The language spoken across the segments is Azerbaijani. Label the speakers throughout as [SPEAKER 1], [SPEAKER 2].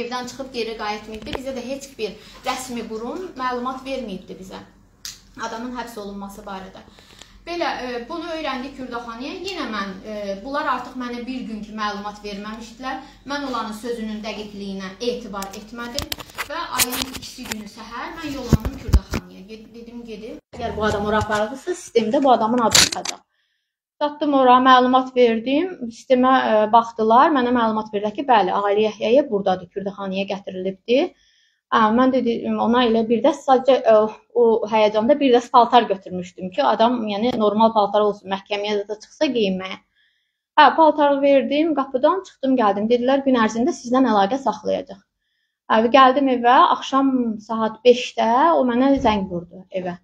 [SPEAKER 1] Evdən çıxıb geri qayıtmayıbdı. Bizə də heç bir rəsmi qurum məlumat verməyibdi bizə. Adamın həbs olunması barədə. Belə e, bunu öyrəndik Kürdaxaniyə. Yenə mən e, bunlar artıq mənə bir günkü məlumat verməmişdilər. Mən onların sözünün dəqiqliyinə etibar etmədim və ayın 2-si günü səhər mən yollandım Kürdaxaniyə. Ged dedim gedib. Əgər bu adam ora aparılırsa, sistemdə bu adamın adı çıxacaq. Çatdım ora, məlumat verdim. Sistemə e, baxdılar. Mənə məlumat verdilər ki, bəli, Ailə Yəhyayev burdadır, Kürdaxaniyə gətirilibdi. Hə, mən dedim ona elə bir də sadəcə ə, o həyəcanda bir dəst paltar götürmüşdüm ki, adam yəni normal paltar olsun, məhkəməyə də çıxsa geyinməyə. Hə, paltarı verdim, qapıdan çıxdım, gəldim. Dedilər gün ərzində sizdən əlaqə saxlayacaq. Hə, gəldim evə, axşam saat 5-də o mənə zəng vurdu evə.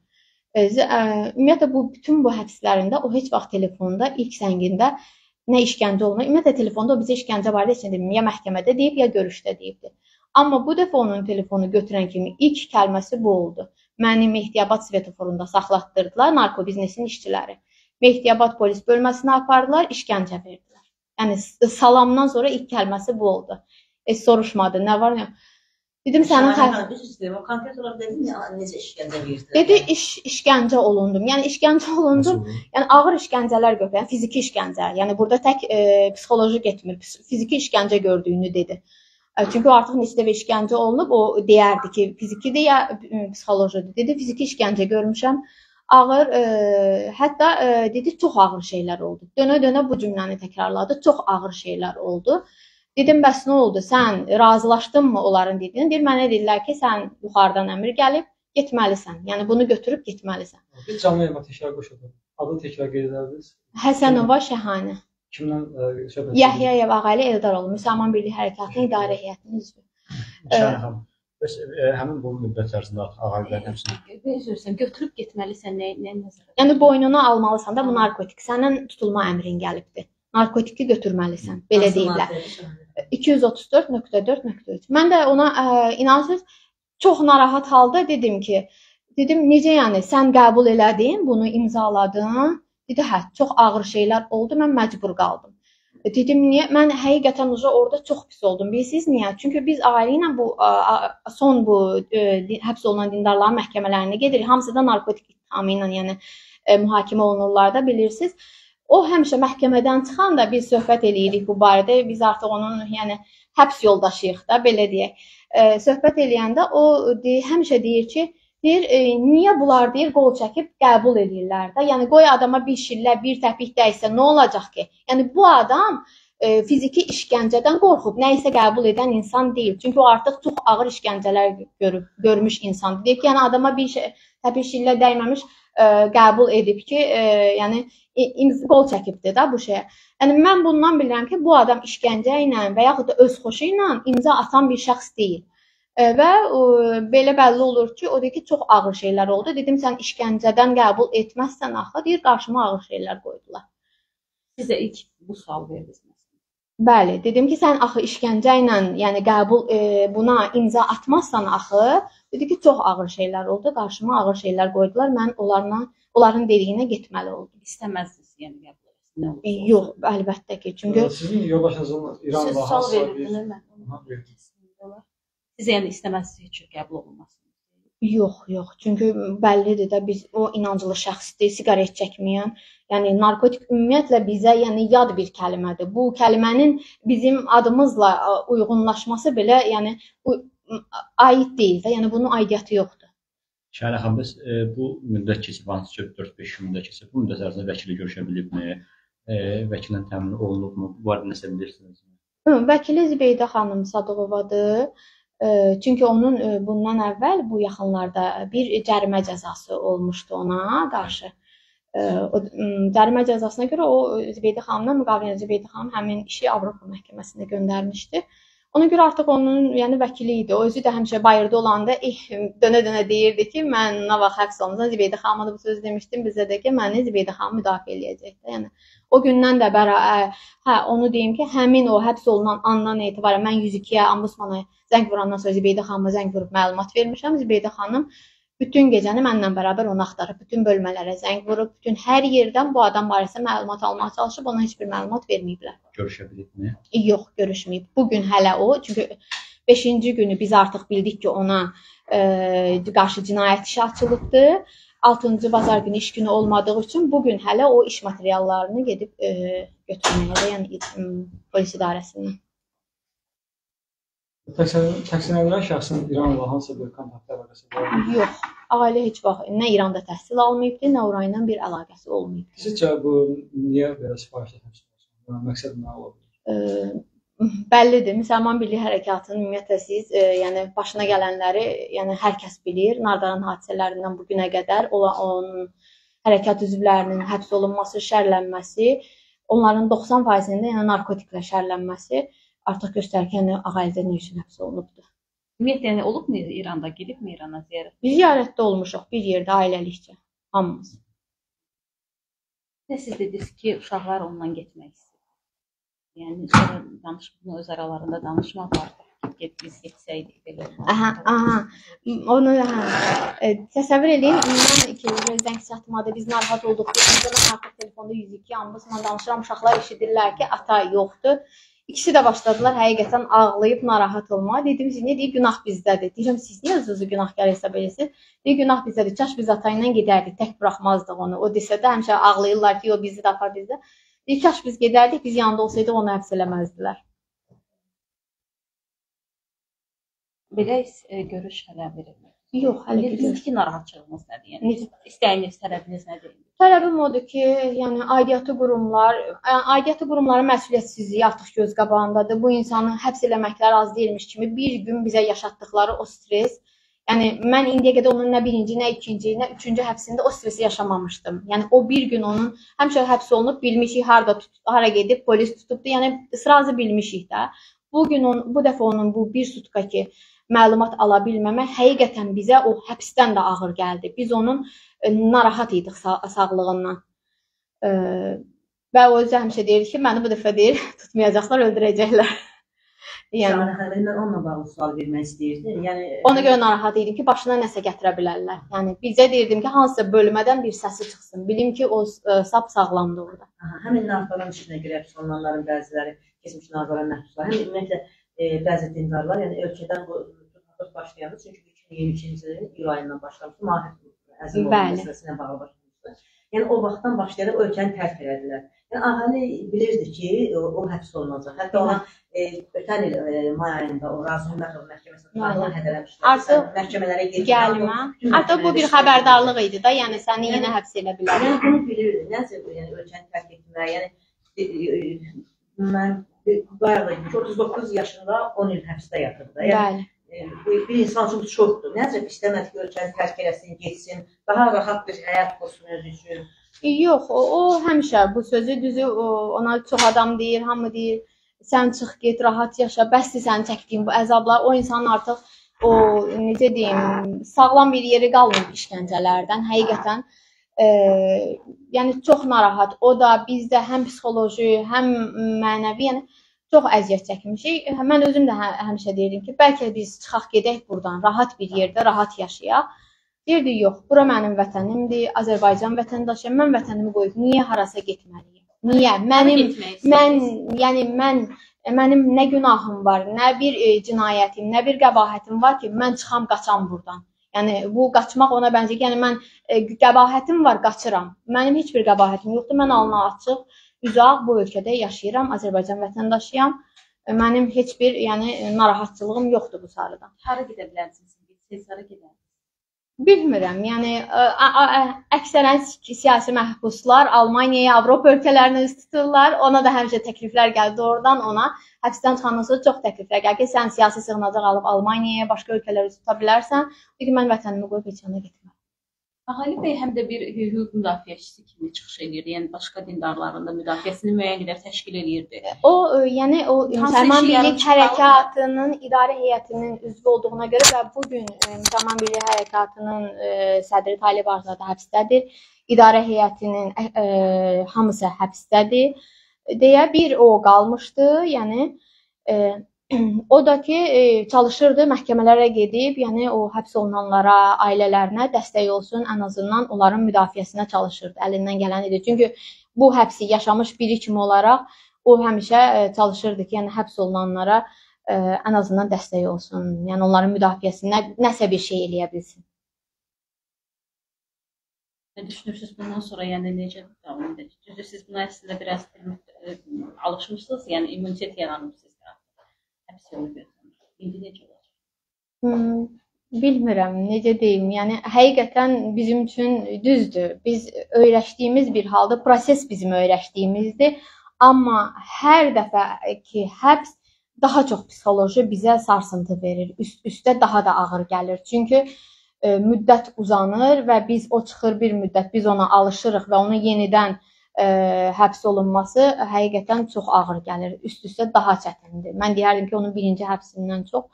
[SPEAKER 1] E, ümumiyyətlə bu bütün bu həbslərində o heç vaxt telefonda ilk zəngində nə işgəncə olma. Ümumiyyətlə telefonda o bizə işgəncə barədə heç nə demir. Ya məhkəmədə deyib, ya görüşdə deyibdi. Amma bu dəfə onun telefonu götürən kimi ilk kəlməsi bu oldu. Məni Mehdiabad svetoforunda saxlatdırdılar narkobiznesin işçiləri. Mehdiabad polis bölməsinə apardılar, işgəncə verdilər. Yəni salamdan sonra ilk kəlməsi bu oldu. E soruşmadı, nə var, nə Dedim sənin
[SPEAKER 2] xəbər. Konkret olaraq dedim ya, necə işgəncə verdilər?
[SPEAKER 1] Dedi iş işgəncə olundum. Yəni işgəncə olundum. Yəni ağır işgəncələr görürəm, yəni fiziki işgəncə. Yəni burada tək e, psixoloji getmir. Fiziki işgəncə gördüyünü dedi. Çünki o artıq nisbə işgəncə olunub, o deyərdi ki, fizikidir ya psixolojidir. Dedi, fiziki işgəncə görmüşəm. Ağır, e, hətta e, dedi çox ağır şeylər oldu. Dönə-dönə bu cümləni təkrarladı. Çox ağır şeylər oldu. Dedim, bəs nə oldu? Sən razılaşdınmı onların dediyini? Deyir, mənə dedilər ki, sən yuxarıdan əmr gəlib, getməlisən. Yəni bunu götürüb getməlisən.
[SPEAKER 3] Bir canlı yayıma təkrar qoşuldu. Adını təkrar qeyd edərdiniz?
[SPEAKER 1] Həsənova Şəhanə.
[SPEAKER 3] Kimdən ə, söhbət?
[SPEAKER 1] Yəhyayev Ağalı Eldaroğlu, Müsəlman Birliyi Hərəkatının idarə heyətinin üzvü.
[SPEAKER 3] Şahin xanım, bəs ə, həmin bu müddət ərzində ağalıların həmsini
[SPEAKER 2] Üzrsən, götürüb getməlisən, nə nə nəzərə?
[SPEAKER 1] Yəni boynuna almalısan da bu narkotik. Sənin tutulma əmrin gəlibdi. Narkotiki götürməlisən. Belə deyirlər. 234.4.3. Mən də ona ə, inansız çox narahat halda dedim ki, dedim necə yəni sən qəbul elədin, bunu imzaladın? Dedi, hə, çox ağır şeylər oldu, mən məcbur qaldım. Dedim, niyə? Mən həqiqətən uca orada çox pis oldum. Bilirsiniz niyə? Çünki biz ailə ilə bu son bu ə, həbs olunan dindarların məhkəmələrinə gedirik. Hamısı da narkotik ittihamı ilə, yəni ə, mühakimə olunurlar da, bilirsiniz. O həmişə məhkəmədən çıxanda biz söhbət eləyirik bu barədə. Biz artıq onun, yəni həbs yoldaşıyıq da, belə deyək. Ə, söhbət eləyəndə o deyir, həmişə deyir ki, Deyir, e, niyə bunlar deyir qol çəkib qəbul edirlər də? Yəni qoy adama bir şillə, bir təpik dəysə nə olacaq ki? Yəni bu adam e, fiziki işgəncədən qorxub nə isə qəbul edən insan deyil. Çünki o artıq çox ağır işgəncələr görüb, görmüş insandır. Deyir ki, yəni adama bir şey, təpik şillə dəyməmiş ə, e, qəbul edib ki, ə, e, yəni qol çəkibdi də bu şeyə. Yəni mən bundan bilirəm ki, bu adam işgəncə ilə və yaxud da öz xoşu ilə imza atan bir şəxs deyil. Və belə bəlli olur ki, o deyir ki, çox ağır şeylər oldu. Dedim, sən işgəncədən qəbul etməzsən axı, deyir, qarşıma ağır şeylər qoydular.
[SPEAKER 2] Siz də ilk bu sual verdiniz.
[SPEAKER 1] Bəli, dedim ki, sən axı işgəncə ilə, yəni qəbul e, buna imza atmazsan axı, dedi ki, çox ağır şeylər oldu, qarşıma ağır şeylər qoydular. Mən onlarla, onların dediyinə getməli oldum.
[SPEAKER 2] İstəməzdiniz, yəni qəbul etsin.
[SPEAKER 1] E, yox, əlbəttə ki, çünki
[SPEAKER 3] sizin yoldaşınızın İranla
[SPEAKER 2] hansısa bir Siz yəni istəməzsiniz heç qəbul olunmasın.
[SPEAKER 1] Yox, yox. Çünki bəllidir də biz o inancılı şəxsdir, siqaret çəkməyən. Yəni narkotik ümumiyyətlə bizə yəni yad bir kəlmədir. Bu kəlmənin bizim adımızla uyğunlaşması belə yəni aid deyil də. Yəni bunun aidiyyəti yoxdur.
[SPEAKER 4] Şəhər xanım, bəs e, bu müddət keçib, hansı ki 4-5 gün müddət keçib, bu müddət ərzində vəkili görüşə bilibmi? E, vəkillə təmin olunubmu? Bu barədə nəsə bilirsinizmi?
[SPEAKER 1] Vəkili Zibeydə xanım Sadıqovadır. Çünki onun bundan əvvəl bu yaxınlarda bir cərimə cəzası olmuşdu ona qarşı. O cərimə cəzasına görə o Zibeydə xanımdan müqavilə Zibeydə xanım həmin işi Avropa məhkəməsinə göndərmişdi. Ona görə artıq onun, yəni vəkili idi. O özü də həmişə bayırda olanda eh, dönə-dönə deyirdi ki, mən nə vaxt həbs olunacam, Zibeydə xanıma da bu sözü demişdim bizə də ki, məni Zibeydə xanım müdafiə eləyəcək də. Yəni o gündən də bəra hə onu deyim ki, həmin o həbs olunan andan etibarən mən 102-yə ombudsmana zəng vurandan sonra Zibeydə xanıma zəng vurub məlumat vermişəm. Zibeydə xanım Bütün gecəni mənlə bərabər onu axtarıb, bütün bölmələrə zəng vurub, bütün hər yerdən bu adam barəsində məlumat almağa çalışıb, ona heç bir məlumat verməyiblər.
[SPEAKER 4] Görüşə bilibmi?
[SPEAKER 1] Yox, görüşməyib. Bu gün hələ o, çünki 5-ci günü biz artıq bildik ki ona e, qarşı cinayət işi açılıbdı. 6-cı bazar günü iş günü olmadığı üçün bu gün hələ o iş materiallarını gedib e, götürməyə də, yəni e, polis idarəsindən.
[SPEAKER 5] Təqsirə edilən şəxsin İranla hansısa bir kontakt əlaqəsi var?
[SPEAKER 1] Yox, ailə heç vaxt nə İranda təhsil almayıbdı, nə orayla bir əlaqəsi olmayıbdı.
[SPEAKER 5] Sizcə bu niyə belə sifarişlə təşkil? Məqsəd nə ola bilər?
[SPEAKER 1] Bəllidir. Müsəlman Birliyi Hərəkatının ümumiyyətlə siz, e, yəni başına gələnləri, yəni hər kəs bilir. Nardaran hadisələrindən bu günə qədər olan onun hərəkat üzvlərinin həbs olunması, şərlənməsi, onların 90%-ində yəni narkotiklə şərlənməsi artıq göstərir ki, yəni ailədə nə üçün həbs olunubdu.
[SPEAKER 2] Ümumiyyətlə yəni olubmu İranda gedibmi İrana ziyarət?
[SPEAKER 1] Biz ziyarətdə olmuşuq bir yerdə ailəlikcə hamımız.
[SPEAKER 2] Nə siz dediniz ki, uşaqlar onunla getmək istəyir. Yəni sonra danış bunu öz aralarında danışmaq var. Get biz getsəydik belə. olmazdı.
[SPEAKER 1] Aha, aha. Onu hə. E, təsəvvür eləyin, mən iki gün zəng çatmadı. Biz narahat olduq. Birinci mən artıq telefonda 102 ambusla danışıram. Uşaqlar eşidirlər ki, ata yoxdur. İkisi də başladılar həqiqətən ağlayıb narahat olmağa. Dedim, siz nə deyir, günah bizdədir. Deyirəm, siz niyə özünüzü günahkar hesab edirsiniz? Deyir, günah bizdədir. Kaş biz ata ilə gedərdik, tək buraxmazdıq onu. O desə də həmişə ağlayırlar ki, o bizi də apar bizdə. Deyir, kaş biz gedərdik, biz yanında olsaydıq onu həbs eləməzdilər.
[SPEAKER 2] Belə e, görüş hələ verilmir.
[SPEAKER 1] Yox,
[SPEAKER 2] Yəni
[SPEAKER 1] ki.
[SPEAKER 2] narahatçılığınız nədir? Yəni
[SPEAKER 1] Necə?
[SPEAKER 2] istəyiniz, tələbiniz nədir?
[SPEAKER 1] Tələbim odur ki, yəni aidiyyatı qurumlar, ə, aidiyyatı qurumların məsuliyyətsizliyi artıq göz qabağındadır. Bu insanı həbs eləməklər az deyilmiş kimi bir gün bizə yaşatdıkları o stres, yəni mən indiyə qədər onun nə birinci, nə ikinci, nə üçüncü həbsində o stresi yaşamamışdım. Yəni o bir gün onun həmişə həbs olunub, bilmişik harda tut, hara gedib, polis tutubdu. Yəni sırazı bilmişik də. Bu gün on, bu dəfə onun bu bir sutka ki, məlumat ala bilməmək həqiqətən bizə o həbsdən də ağır gəldi. Biz onun e, narahat idik sağ sağlığından. E, və o özü həmişə deyir ki, məni bu dəfə deyir tutmayacaqlar, öldürəcəklər. yəni
[SPEAKER 6] Yəni xəbərimlə onunla bağlı sual vermək istəyirdim. Yəni
[SPEAKER 1] ona görə narahat idim ki, başına nəsə gətirə bilərlər. Yəni bizə deyirdim ki, hansısa bölmədən bir səsi çıxsın. Bilim ki, o e, sap sağlamdır orada.
[SPEAKER 6] Aha, həmin narkoman işinə görə həbs olunanların bəziləri keçmiş narkoman məhbuslar, həm ümumiyyətlə e, bəzi dindarlar, yəni ölkədən bu tutuqluq başlayandı, çünki 2022-ci ilin iyul ayından başlamışdı, Mahir
[SPEAKER 1] Bəli.
[SPEAKER 6] məsələsinə bağlı başlamışdı. Yəni o vaxtdan başlayaraq ölkəni tərk elədilər. Yəni əhali bilirdi ki, o, o həbs olunacaq. Hətta ona e, ötən il e, may ayında o Razı Hümmətov məhkəməsinə tutulmağı hədələmişlər.
[SPEAKER 1] Artıq
[SPEAKER 6] məhkəmələrə
[SPEAKER 1] Gəlmə. Artıq bu bir xəbərdarlıq idi da, yəni səni yenə həbs edə bilər.
[SPEAKER 6] Yəni bunu bilirdi. Nəsə yəni ölkəni tərk etmək, yəni e, e, mən bayaq da dedim ki, 39 yaşında 10 il həbsdə yatırdı. Yəni e, bir insan üçün çoxdur. Nəsə istəmədi ki, ölkəni tərk eləsin, getsin, daha rahat bir həyat qursun özü üçün.
[SPEAKER 1] Yox, o, o həmişə bu sözü düzü o, ona çox adam deyir, hamı deyir, sən çıx get, rahat yaşa, bəsdir sən çəkdiyin bu əzablar. O insan artıq o necə deyim, sağlam bir yeri qalmayıb işgəncələrdən. Həqiqətən e, yəni çox narahat. O da biz də həm psixoloji, həm mənəvi, yəni çox əziyyət çəkmişik. Mən özüm də hə, həmişə deyirdim ki, bəlkə biz çıxaq gedək burdan, rahat bir yerdə rahat yaşayaq. Deyirdi, yox, bura mənim vətənimdir, Azərbaycan vətəndaşıyam. Mən vətənimi qoyub niyə harasa getməliyəm? Niyə? Mənim mən, yəni mən mənim nə günahım var, nə bir e, cinayətim, nə bir qəbahətim var ki, mən çıxam qaçam burdan. Yəni bu qaçmaq ona bənzəyir. Yəni mən e, qəbahətim var, qaçıram. Mənim heç bir qəbahətim yoxdur. Mən alnı açıq, üzaq bu ölkədə yaşayıram, Azərbaycan vətəndaşıyam. E, Mənim heç bir yəni narahatçılığım yoxdur bu sarıdan.
[SPEAKER 2] Hara gedə bilərsiniz? Siz hara gedərsiniz?
[SPEAKER 1] Bilmirəm. Yəni əksərən si- siyasi məhbuslar Almaniyaya, Avropa ölkələrinə üst tuturlar. Ona da həmişə təkliflər gəldi oradan ona. Həbsdən çıxandan sonra çox təkliflər gəlir ki, sən siyasi sığınacaq alıb Almaniyaya, başqa ölkələrə üst tuta bilərsən. Deyir ki, mən vətənimi qoyub heç yana getmərəm.
[SPEAKER 2] Ağali bəy həm də bir hüquq müdafiəçisi kimi çıxış edirdi. Yəni başqa dindarların da müdafiəsini müəyyən qədər təşkil edirdi.
[SPEAKER 1] O ə, yəni o Müsəlman Birlik Hərəkatının idarə heyətinin üzvü olduğuna görə və bu gün Müsəlman Birlik Hərəkatının ə, sədri Talib Arzadə həbsdədir. İdarə heyətinin ə, hamısı həbsdədir. deyə bir o qalmışdı. Yəni ə, o da ki, ə, çalışırdı məhkəmələrə gedib, yəni o həbs olunanlara, ailələrinə dəstək olsun, ən azından onların müdafiəsinə çalışırdı. Əlindən gələn idi. Çünki bu həbsi yaşamış biri kimi olaraq o həmişə ə, çalışırdı ki, yəni həbs olunanlara ə, ən azından dəstək olsun. Yəni onların müdafiəsində nəsə bir şey eləyə bilsin.
[SPEAKER 2] Nə düşünürsüz bundan sonra, yəni necə davam edəcək? Düzdür, siz buna əslində biraz e, alışmışsınız, yəni immunitet yaranmışsınız. Həbs yolu gözləmir. İndi necə olacaq?
[SPEAKER 1] Hmm, bilmirəm, necə deyim. Yəni həqiqətən bizim üçün düzdür. Biz öyrəşdiyimiz bir halda proses bizim öyrəşdiyimizdir. Amma hər dəfə ki, həbs daha çox psixoloji bizə sarsıntı verir. Üst üstə daha da ağır gəlir. Çünki e, müddət uzanır və biz o çıxır bir müddət biz ona alışırıq və onun yenidən e, həbs olunması həqiqətən çox ağır gəlir. Üst-üstə daha çətindir. Mən deyərdim ki, onun birinci həbsindən çox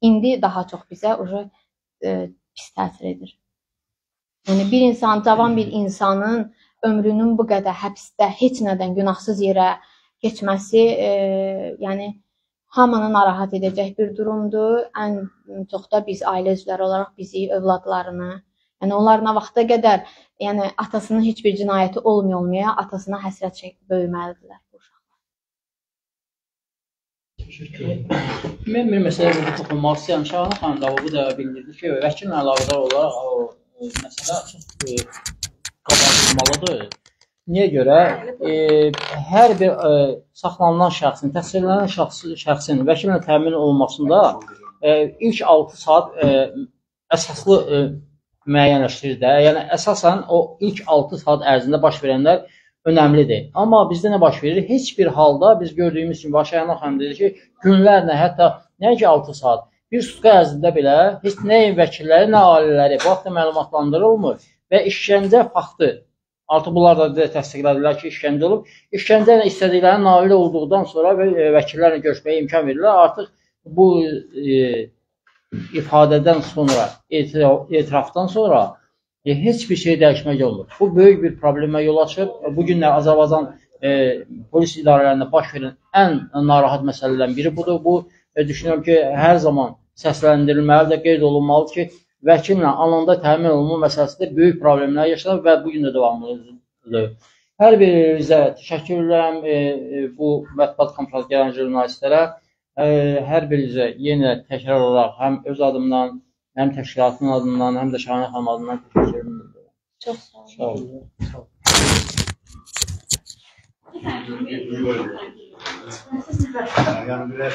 [SPEAKER 1] indi daha çox bizə uje e, pis təsir edir. Yəni bir insan, cavan bir insanın ömrünün bu qədər həbsdə heç nədən günahsız yerə keçməsi, e, yəni hamını narahat edəcək bir durumdur. Ən çox da biz ailə üzvləri olaraq bizi, övladlarını, yəni onlar nə vaxta qədər, yəni atasının heç bir cinayəti olmaya-olmaya atasına həsrət çəkib böyüməlidirlər bu uşaqlar.
[SPEAKER 7] Mən bir məsələyə burada toxunmaq istəyirəm. Şahanə xanım da bu da bildirdi ki, vəkillə əlaqədar olaraq o məsələ çox e, qabaqlanmalıdır. Niyə görə? E, hər bir e, saxlanılan şəxsin, təqsirlənən şəxsin, şəxsin vəkillə təmin olunmasında e, ilk 6 saat e, əsaslı e, müəyyənləşdirir də. Yəni əsasən o ilk 6 saat ərzində baş verənlər önəmlidir. Amma bizdə nə baş verir? Heç bir halda biz gördüyümüz kimi Başayana xanım dedi ki, günlərlə, hətta nəinki 6 saat, bir sutka ərzində belə heç nə vəkilləri, nə ailələri bu haqda məlumatlandırılmır və işgəncə faktı Artıq bunlar da təsdiqlədilər ki, işgəncə olub. İşgəncə ilə istədikləri nail olduqdan sonra e, vəkillərlə görüşməyə imkan verirlər. Artıq bu e, ifadədən sonra, etiraf, etirafdan sonra e, heç bir şey dəyişmək olmur. Bu böyük bir problemə yol açıb. Bu günlər Azərbaycan e, polis idarələrində baş verən ən narahat məsələlərdən biri budur. Bu e, düşünürəm ki, hər zaman səsləndirilməli və qeyd olunmalıdır ki, vəkillə anında təmin olunma məsələsində böyük problemlər yaşanır və bu gün də davamlıdır. Hər birinizə təşəkkür edirəm e, e, bu mətbuat konfransına gələn jurnalistlərə. Hər birinizə yenə təkrar olaraq həm öz adımdan, həm təşkilatın adından, həm də Şahanə xanım adından təşəkkür edirəm.
[SPEAKER 2] Çox sağ olun.
[SPEAKER 7] Sağ olun.
[SPEAKER 3] Yəni belə